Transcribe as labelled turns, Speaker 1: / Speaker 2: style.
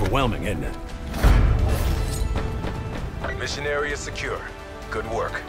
Speaker 1: Overwhelming, isn't it?
Speaker 2: Mission area secure. Good work.